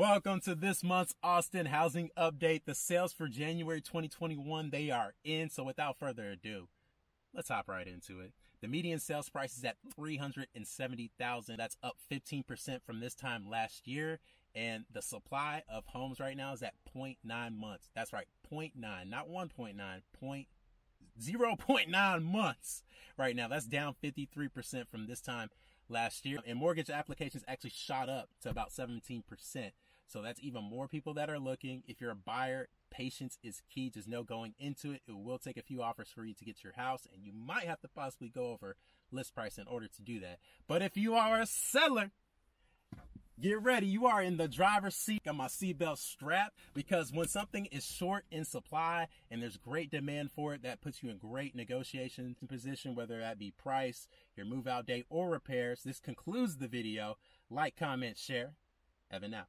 Welcome to this month's Austin housing update. The sales for January 2021, they are in. So without further ado, let's hop right into it. The median sales price is at 370,000. That's up 15% from this time last year. And the supply of homes right now is at 0.9 months. That's right. 0.9, not 1.9, 0.9 months right now. That's down 53% from this time last year. And mortgage applications actually shot up to about 17%. So that's even more people that are looking. If you're a buyer, patience is key. Just know going into it, it will take a few offers for you to get your house and you might have to possibly go over list price in order to do that. But if you are a seller, Get ready. You are in the driver's seat. Got my seatbelt strapped because when something is short in supply and there's great demand for it, that puts you in great negotiation position, whether that be price, your move out date or repairs. This concludes the video. Like, comment, share. Evan out.